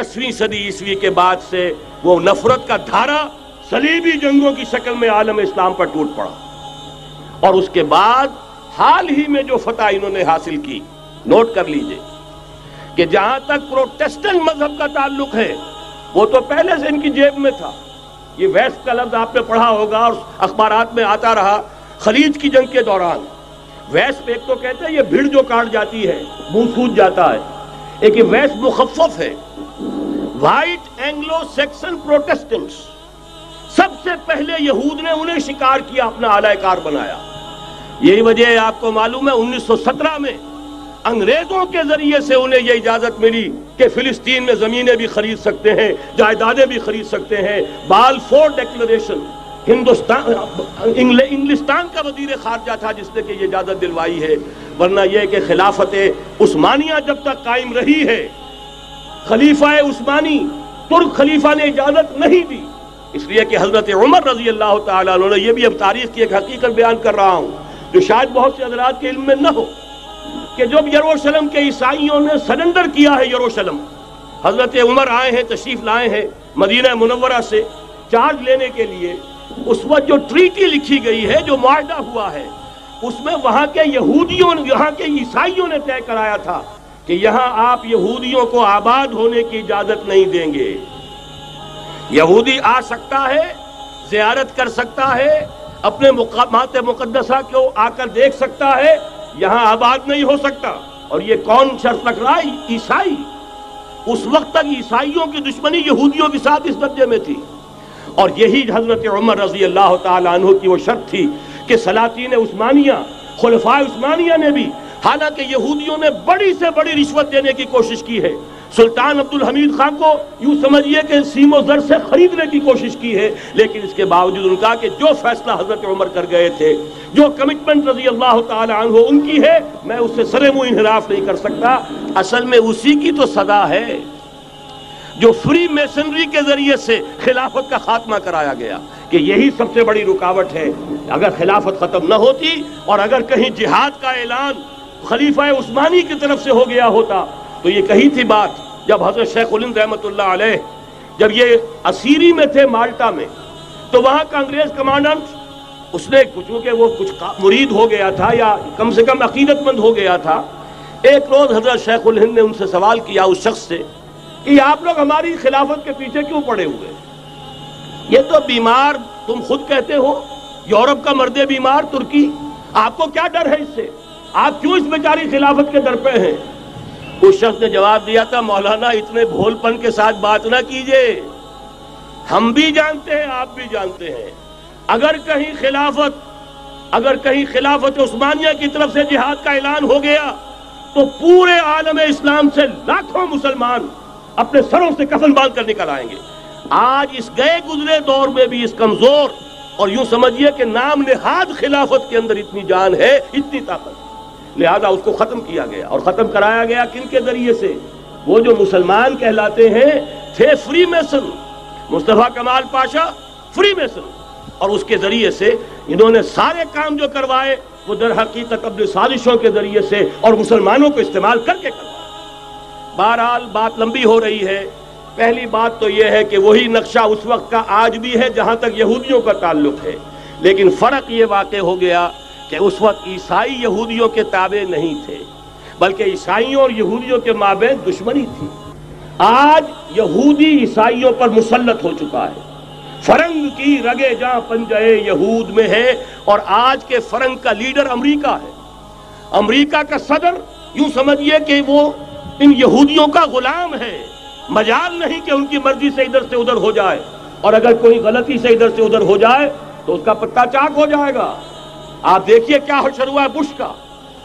दसवीं सदी ईस्वी के बाद से वो नफरत का धारा सलीबी जंगों की शक्ल में आलम इस्लाम पर टूट पड़ा। और उसके बाद हाल ही में जो फतह इन्होंने हासिल की, नोट कर लीजिए कि जहाँ तक प्रोटेस्टेंट मज़हब का ताल्लुक है, वो तो पहले से इनकी जेब में था। ये वेस्ट का लफ्ज आपने पढ़ा होगा और अखबार में आता रहा, खलीज की जंग के दौरान। वेस्ट एक तो कहते हैं, ये भीड़ जो काट जाती है, मुँह सूझ जाता है। एक वेस्ट मुखफ़ है। व्हाइट एंग्लो सेक्शन प्रोटेस्टेंट्स सबसे पहले यहूद ने उन्हें शिकार किया, अपना आलायकार बनाया। यही वजह आपको मालूम है 1917 में अंग्रेज़ों के ज़रिए से उन्हें यह इजाज़त मिली कि फिलिस्तीन में जमीनें भी खरीद सकते हैं, जायदादें भी खरीद सकते हैं। बाल फोर डिक्लेरेशन हिंदुस्तान इंग्लिस्तान का वज़ीर खारजा था, जिसने कि इजाज़त दिलवाई है। वरना यह कि खिलाफत उस्मानिया जब तक कायम रही है खलीफा उस्मानी, तुर्क खलीफा ने इजाज़त नहीं दी। इसलिए कि हज़रत उमर रज़ी अल्लाह तला ने यह भी अब तारीख की एक हकीकत बयान कर रहा हूँ, जो शायद बहुत से हजरात के इल्म में न हो, कि जब यरूशलेम के ईसाइयों ने सरेंडर किया है यरूशलेम। हज़रत उमर आए हैं, तशरीफ़ लाए हैं मदीना मुनवरा से चार्ज लेने के लिए। उस वक्त जो ट्रीटी लिखी गई है, जो माहा हुआ है, उसमें वहाँ के यहूदियों, यहाँ के ईसाइयों ने तय कराया था कि यहाँ आप यहूदियों को आबाद होने की इजाज़त नहीं देंगे। यहूदी आ सकता है, जियारत कर सकता है, अपने मात मुकदसा को आकर देख सकता है, यहाँ आबाद नहीं हो सकता। और ये कौन शर्त रख रहा है? ईसाई। उस वक्त तक ईसाइयों की दुश्मनी यहूदियों के साथ इस दर्जे में थी। और यही हज़रत उमर रज़ी अल्लाह तु की वो शर्त थी कि सलातीन उस्मानिया खुलफा उस्मानिया ने भी हालाँकि यहूदियों ने बड़ी से बड़ी रिश्वत देने की कोशिश की है। सुल्तान अब्दुल हमीद खान को यूँ समझिए कि सीमो जर से खरीदने की कोशिश की है, लेकिन इसके बावजूद उनका कि जो फैसला हज़रत उमर कर गए थे, जो कमिटमेंट रज़ी अल्लाह तु उनकी है, मैं उससे सरे मुँह इनराफ नहीं कर सकता। असल में उसी की तो सदा है, जो फ्री मेसनरी के ज़रिए से खिलाफत का खात्मा कराया गया, कि यही सबसे बड़ी रुकावट है। अगर खिलाफत खत्म न होती और अगर कहीं जिहाद का ऐलान खलीफा उस्मानी की तरफ़ से हो गया होता। तो ये कही थी बात, जब हज़रत शेख उलिंद रहमत जब ये असीरी में थे माल्टा में तो वहाँ का अंग्रेज़ कमांडेंट, उसने चूँकि वो कुछ मुरीद हो गया था या कम से कम अकीदतमंद हो गया था, एक रोज हज़रत शेख उल ने उनसे सवाल किया उस शख्स से कि आप लोग हमारी खिलाफत के पीछे क्यों पड़े हुए? ये तो बीमार, तुम खुद कहते हो, यूरोप का मर्दे बीमार, तुर्की। आपको क्या डर है इससे? आप क्यों इस बेचारी खिलाफत के दर पे हैं? उस शख्स ने जवाब दिया था, मौलाना, इतने भोलपन के साथ बात ना कीजिए। हम भी जानते हैं, आप भी जानते हैं। अगर कहीं खिलाफत, अगर कहीं खिलाफत उस्मानिया की तरफ़ से जिहाद का ऐलान हो गया तो पूरे आलम इस्लाम से लाखों मुसलमान अपने सरों से कफन बाँध कर निकल आएँगे। आज इस गए गुजरे दौर में भी इस कमज़ोर और यूँ समझिए कि नाम निहाद खिलाफत के अंदर इतनी जान है, इतनी ताकत। लिहाजा उसको खत्म किया गया। और खत्म कराया गया किन के ज़रिए से? वो जो मुसलमान कहलाते हैं, थे फ्री मेसन मुस्तफ़ा कमाल पाशा, फ्री मेसन और उसके ज़रिए से इन्होंने सारे काम जो करवाए, वो दर हकीकत अपनी साजिशों के ज़रिए से और मुसलमानों को इस्तेमाल करके करवाए। बहरहाल, बात लंबी हो रही है। पहली बात तो यह है कि वही नक्शा उस वक्त का आज भी है, जहाँ तक यहूदियों का ताल्लुक है। लेकिन फ़र्क ये वाक़ हो गया कि उस वक्त ईसाई यहूदियों के ताबे नहीं थे, बल्कि ईसाइयों और यहूदियों के माबे दुश्मनी थी। आज यहूदी ईसाइयों पर मुसलत हो चुका है। फरंग की रगे जहाँ पंजे यहूद में है, और आज के फरंग का लीडर अमरीका है। अमरीका का सदर, यूँ समझिए कि वो इन यहूदियों का गुलाम है। मजाल नहीं कि उनकी मर्ज़ी से इधर से उधर हो जाए, और अगर कोई गलती से इधर से उधर हो जाए तो उसका पत्ता चाक हो जाएगा। आप देखिए क्या हशर हुआ है बुश का।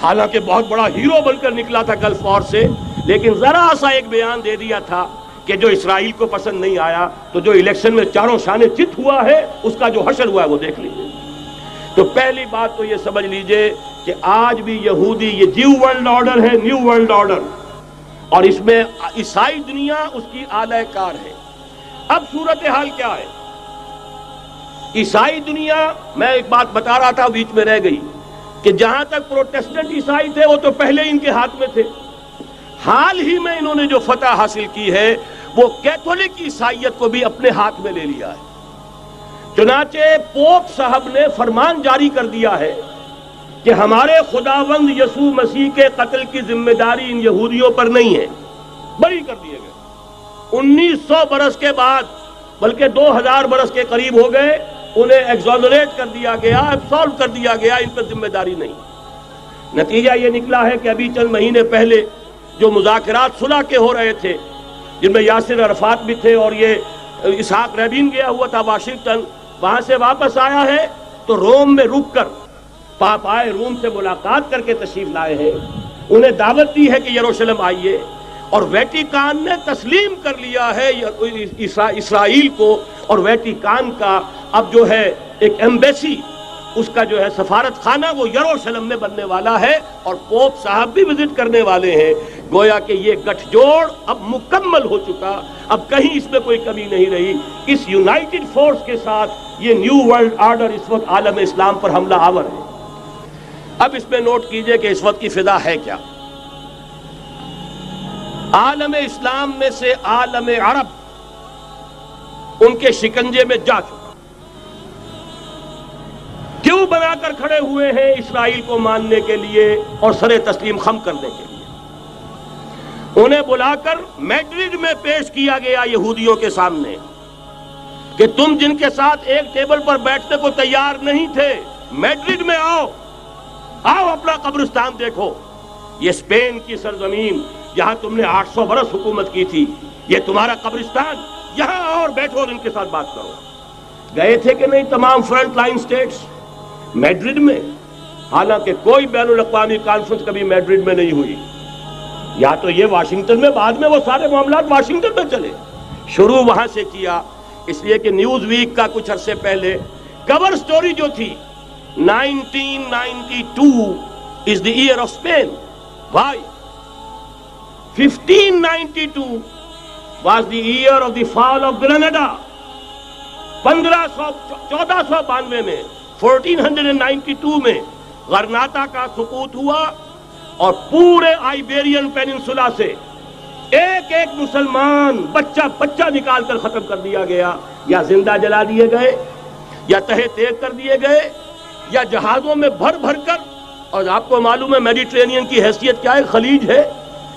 हालाँकि बहुत बड़ा हीरो बनकर निकला था गल्फ वॉर से, लेकिन जरा सा एक बयान दे दिया था कि जो इसराइल को पसंद नहीं आया तो जो इलेक्शन में चारों शाने चित हुआ है, उसका जो हशर हुआ है वो देख लीजिए। तो पहली बात तो ये समझ लीजिए कि आज भी यहूदी, ये जीव वर्ल्ड ऑर्डर है, न्यू वर्ल्ड ऑर्डर। और इसमें ईसाई दुनिया, उसकी आलयकार है। अब सूरत हाल क्या है? ईसाई दुनिया, मैं एक बात बता रहा था, बीच में रह गई, कि जहाँ तक प्रोटेस्टेंट ईसाई थे, वो तो पहले इनके हाथ में थे। हाल ही में इन्होंने जो फतह हासिल की है, वो कैथोलिक ईसाइयत को भी अपने हाथ में ले लिया है। चुनाचे पोप साहब ने फरमान जारी कर दिया है कि हमारे खुदावंद यसू मसीह के कत्ल की ज़िम्मेदारी इन यहूदियों पर नहीं है। बरी कर दिए गए। 1900 बरस के बाद, बल्कि 2000 बरस के करीब हो गए उन्हें एग्जॉनरेट कर दिया गया एब्सॉल्व कर दिया गया, इन पर ज़िम्मेदारी नहीं। नतीजा ये निकला है कि अभी चंद महीने पहले जो मुजाकरात सुलह के हो रहे थे, जिनमें यासिर अरफात भी थे और ये, इसहाक रबीन गया हुआ था वाशिंगटन, वहाँ से वापस आया है तो रोम में रुक कर पाप आए, रोम से मुलाकात करके तशरीफ़ लाए हैं। उन्हें दावत दी है कि यरूशलेम आइए और वेटिकान ने तस्लीम कर लिया है इसराइल को और वेटिकान का अब जो है एक एम्बेसी उसका जो है सफारत खाना वो यरूशलेम में बनने वाला है और पोप साहब भी विज़िट करने वाले हैं। गोया कि ये गठजोड़ अब मुकम्मल हो चुका। अब कहीं इसमें कोई कमी नहीं रही। इस यूनाइटेड फोर्स के साथ ये न्यू वर्ल्ड आर्डर इस वक्त आलम इस्लाम पर हमला आवर है। अब इसमें नोट कीजिए कि इस वक्त की फिदा है क्या? आलम इस्लाम में से आलम अरब उनके शिकंजे में जा चुका। क्यों बनाकर खड़े हुए हैं इसराइल को मानने के लिए और सरे तस्लीम खम करने के लिए। उन्हें बुलाकर मैड्रिड में पेश किया गया यहूदियों के सामने कि तुम जिनके साथ एक टेबल पर बैठने को तैयार नहीं थे, मैड्रिड में आओ। आओ अपना कब्रिस्तान देखो। ये स्पेन की सरजमीन, जहाँ तुमने 800 बरस हुकूमत की थी, ये तुम्हारा कब्रिस्तान। यहाँ और बैठो और इनके साथ बात करो। गए थे कि नहीं तमाम फ्रंट लाइन स्टेट्स? मैड्रिड में। हालाँकि कोई बैन अवी कॉन्फ्रेंस कभी मैड्रिड में नहीं हुई। या तो ये वाशिंगटन में, बाद में वो सारे मामला वाशिंगटन में चले। शुरू वहाँ से किया। इसलिए कि न्यूज़ वीक का कुछ अरसे पहले कवर स्टोरी जो थी 1992 is the year of Spain why 1592 was the year of the fall of Grenada. पंद्रह सौ चौदह सौ बानवे में 1492 में गरनाता का सुकूत हुआ और पूरे आइबेरियन पेनिनसुला से एक एक मुसलमान बच्चा बच्चा निकाल कर खत्म कर दिया गया। या ज़िंदा जला दिए गए, या तहे तेज कर दिए गए, या जहाजों में भर भर कर और आपको मालूम है मेडिट्रेनियन की हैसियत क्या है? खलीज है,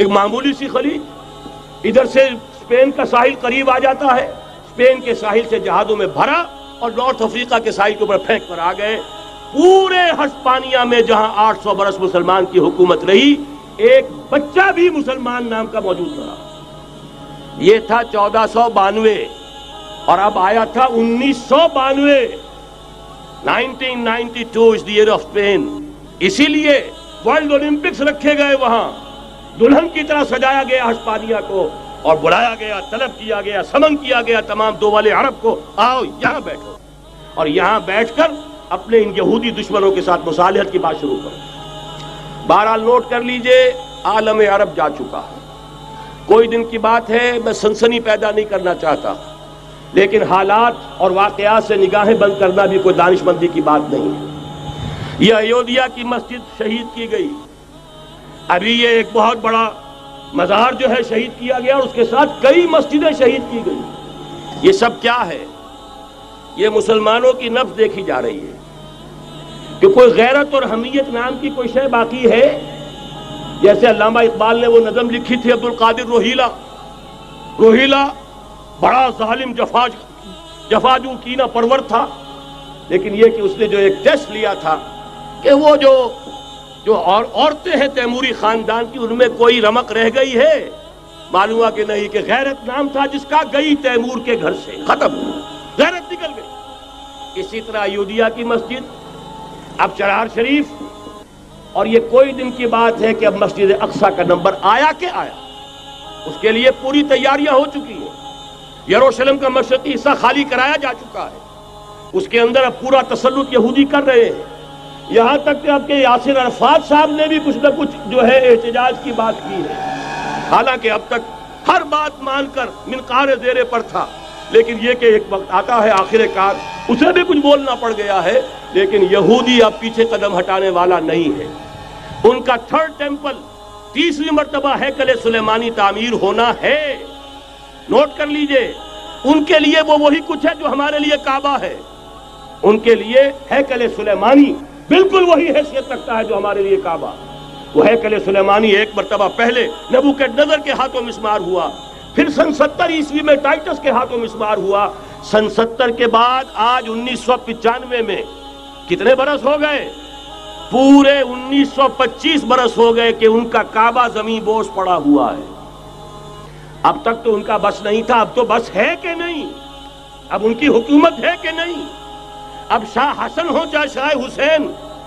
एक मामूली सी खलीज। इधर से स्पेन का साहिल करीब आ जाता है। स्पेन के साहिल से जहाजों में भरा और नॉर्थ अफ्रीका के साहिल के ऊपर फेंक कर आ गए। पूरे हस्पानिया में जहाँ 800 बरस मुसलमान की हुकूमत रही, एक बच्चा भी मुसलमान नाम का मौजूद रहा। ये था चौदह सौ बानवे और अब आया था उन्नीस सौ बानवे। Nineteen ninety two is the year of Spain. इसीलिए वर्ल्ड ओलंपिक्स रखे गए वहाँ। दुल्हन की तरह सजाया गया हस्पानिया को। और बुलाया गया, तलब किया गया, समन किया गया तमाम दो वाले अरब को, आओ यहाँ बैठो। और यहाँ बैठकर अपने इन यहूदी दुश्मनों के साथ मुसालहत की बात शुरू करो। बहरहाल नोट कर लीजिए, आलम अरब जा चुका है। कोई दिन की बात है, मैं सनसनी पैदा नहीं करना चाहता। लेकिन हालात और वाकयात से निगाहें बंद करना भी कोई दानिशमंदी की बात नहीं है। यह अयोध्या की मस्जिद शहीद की गई। अभी ये एक बहुत बड़ा मज़ार जो है शहीद किया गया और उसके साथ कई मस्जिदें शहीद की गई। ये सब क्या है? ये मुसलमानों की नफ्स देखी जा रही है। कि कोई गैरत और हमीयत नाम की कोई शय बाकी है? जैसे अल्लामा इकबाल ने वो नज़म लिखी थी, अब्दुल कादिर रोहीला। रोहीला बड़ा जालिम जफाज, जफाजू कीना परवर था। लेकिन ये कि उसने जो एक टेस्ट लिया था कि वो जो जो और औरतें हैं तैमूरी खानदान की उनमें कोई रमक रह गई है? मालूम हुआ कि नहीं कि गैरत नाम था जिसका गई तैमूर के घर से। खत्म। गैरत निकल गई। इसी तरह अयोध्या की मस्जिद अब चरार शरीफ और ये कोई दिन की बात है कि अब मस्जिद अक्सा का नंबर आया के आया। उसके लिए पूरी तैयारियाँ हो चुकी हैं। यरूशलेम का मशरकी हिस्सा खाली कराया जा चुका है। उसके अंदर अब पूरा तसल्लुत यहूदी कर रहे हैं। यहाँ तक कि आपके यासिर अरफात साहब ने भी कुछ न कुछ जो है एहतजाज की बात की है। हालाँकि अब तक हर बात मानकर मिनकार जेरे पर था, लेकिन ये कि एक वक्त आता है आखिरकार, उसे भी कुछ बोलना पड़ गया है, लेकिन यहूदी अब पीछे कदम हटाने वाला नहीं है। उनका थर्ड टेंपल तीसरी मरतबा है कले सुलेमानी तामीर होना है। नोट कर लीजिए, उनके लिए वो वही कुछ है जो हमारे लिए काबा है। उनके लिए है कले सुलेमानी। बिल्कुल वही हैसियत रखता है जो हमारे लिए काबा। वो है कले सुलेमानी एक मरतबा पहले नबू के नज़र के हाथों मिसमार हुआ, फिर सन सत्तर ईस्वी में टाइटस के हाथों मिसमार हुआ। सन सत्तर के बाद आज उन्नीस सौ पिचानवे में कितने बरस हो गए? पूरे 1925 बरस हो गए कि उनका काबा जमी बोझ पड़ा हुआ है। अब तक तो उनका बस नहीं था, अब तो बस है कि नहीं? अब उनकी हुकूमत है कि नहीं? अब शाह हसन हो चाहे शाह हुसैन,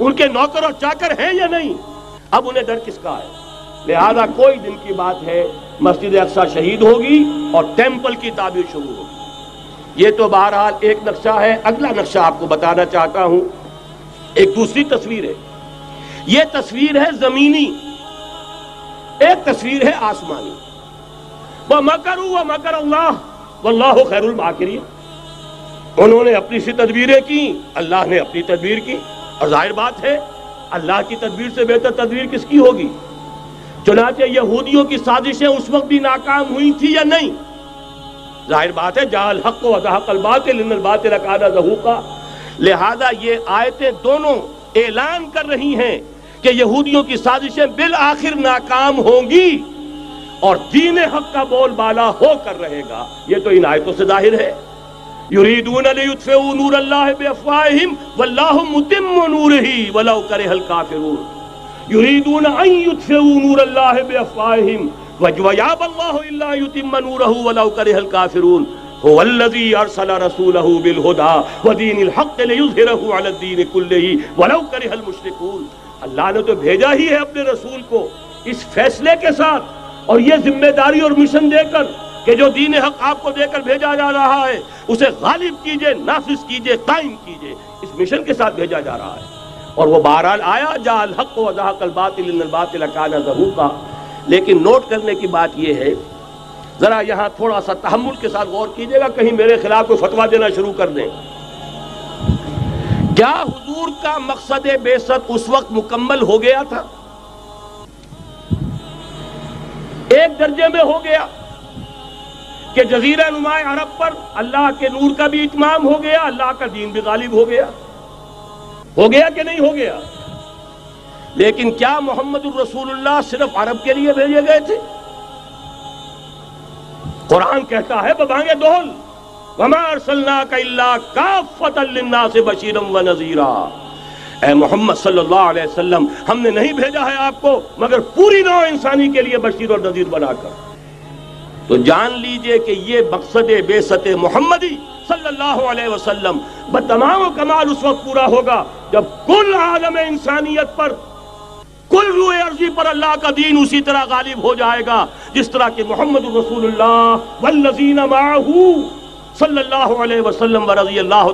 उनके नौकर और चाकर हैं या नहीं? अब उन्हें डर किसका है? लिहाजा कोई दिन की बात है, मस्जिद अक्सा शहीद होगी और टेंपल की ताबीर शुरू होगी। ये तो बहरहाल एक नक्शा है, अगला नक्शा आपको बताना चाहता हूँ। एक दूसरी तस्वीर है। यह तस्वीर है जमीनी, एक तस्वीर है आसमानी। वह मकर व मकर अल्लाह वल्लाह खैरुल माकरी उन्होंने अपनी सी तदबीरें की, अल्लाह ने अपनी तदबीर की। और ज़ाहिर बात है, अल्लाह की तदबीर से बेहतर तदबीर किसकी होगी? चुनाचे यहूदियों की साजिशें उस वक्त भी नाकाम हुई थी या नहीं? ज़ाहिर बात है जाल हक वजाहकल बातिल लिहाजा ये आयतें दोनों ऐलान कर रही हैं कि यहूदियों की साजिशें बिल आखिर नाकाम होंगी और दीन हक का बोल बाला होकर रहेगा। ये तो इन आयतों से ज़ाहिर है। युरीदून नूर अल्लाह बेअफवाहिम वल्लाहु मुतिम्म नूरही वलौ करहल काफिरून युरीदून अन युत्फिऊ नूर अल्लाह बेअफवाहिम वजवयाब अल्लाहु इल्ला युतिम्म नूरहु वलौ करहल काफिरून हुवल्लज़ी अरसला रसूलहु बिल हुदा व दीनिल हक़ लियुज़हिरहु अला दीन कुल्लिही वलौ करहल अल्लाह ने तो भेजा ही है अपने रसूल को इस फैसले के साथ और ये ज़िम्मेदारी और मिशन देकर कि जो दीन हक आपको देकर भेजा जा रहा है उसे गालिब कीजिए नाफिज कीजिए कायम कीजिए। इस मिशन के साथ भेजा जा रहा है। और वो बहरहाल आया, जाल हक वजाकल बातिल का लेकिन नोट करने की बात यह है, जरा यहाँ थोड़ा सा तहमुल के साथ गौर कीजिएगा, कहीं मेरे खिलाफ कोई फतवा देना शुरू कर दें। क्या हुजूर का मकसद बेसत उस वक्त मुकम्मल हो गया था? एक दर्जे में हो गया। कि जजीरा नुमाए अरब पर अल्लाह के नूर का भी इतमाम हो गया, अल्लाह का दीन भी गालिब हो गया। हो गया कि नहीं हो गया? लेकिन क्या मोहम्मद रसूलुल्लाह सिर्फ़ अरब के लिए भेजे गए थे? कुरान कहता है बबांगे काफतल्ला से बशीरम व नजीरा। ए मोहम्मद सल्लल्लाहु अलैहि वसल्लम, हमने नहीं भेजा है आपको, मगर पूरी नौ इंसानी के लिए बशीर और नजीर बनाकर। तो जान लीजिए कि ये मकसद बेसत मोहम्मदी सल्लल्लाहु अलैहि वसल्लम कमाल उस वक्त पूरा होगा जब कुल आलम इंसानियत पर, कुल रुए अर्जी पर अल्लाह का दीन उसी तरह गालिब हो जाएगा, जिस तरह के मोहम्मद वसल्लम रज़ी अल्लाह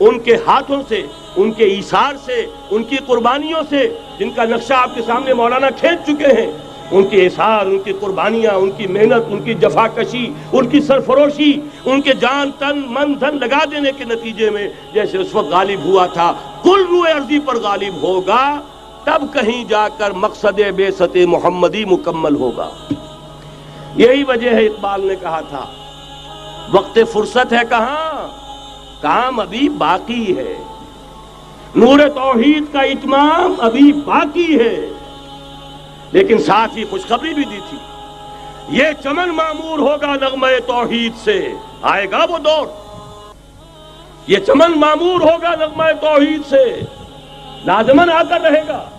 उनके हाथों से, उनके इशार से, उनकी कुर्बानियों से, जिनका नक्शा आपके सामने मौलाना खींच चुके हैं उनके एसार उनकी कुर्बानियाँ, उनकी मेहनत, उनकी जफाकशी, उनकी सरफरोशी, उनके जान, तन, मन, धन लगा देने के नतीजे में जैसे उस वक्त गालिब हुआ था। कुल रुए अर्जी पर गालिब होगा, तब कहीं जाकर मकसद बेसत मोहम्मदी मुकम्मल होगा। यही वजह है इकबाल ने कहा था। वक्त फुर्सत है कहा? काम अभी बाकी है। नूर तोहीद का इतमाम अभी बाकी है। लेकिन साथ ही खुशखबरी भी दी थी। ये चमन मामूर होगा नगमे तोहहीद से। आएगा वो दौर। ये चमन मामूर होगा नगमे तोहहीद से। लाजमन आकर रहेगा।